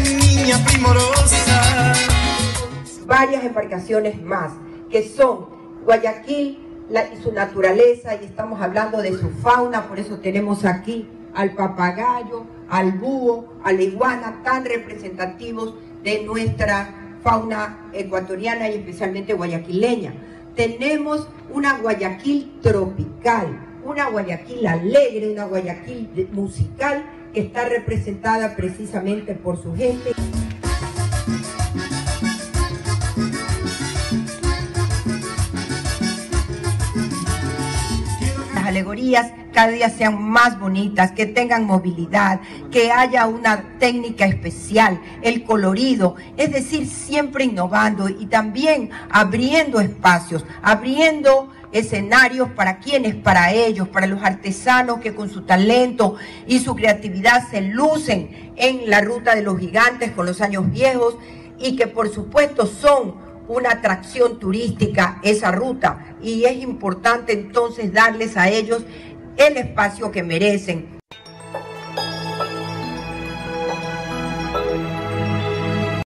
niña primorosa. Varias embarcaciones más, que son Guayaquil y su naturaleza, y estamos hablando de su fauna, por eso tenemos aquí al papagayo, al búho, a la iguana, tan representativos de nuestra fauna ecuatoriana y especialmente guayaquileña. Tenemos una Guayaquil tropical, una Guayaquil alegre, una Guayaquil musical que está representada precisamente por su gente. Las alegorías cada día sean más bonitas, que tengan movilidad, que haya una técnica especial, el colorido, es decir, siempre innovando y también abriendo espacios, abriendo escenarios para quienes, para ellos, para los artesanos que con su talento y su creatividad se lucen en la ruta de los gigantes con los años viejos y que por supuesto son una atracción turística esa ruta y es importante entonces darles a ellos el espacio que merecen.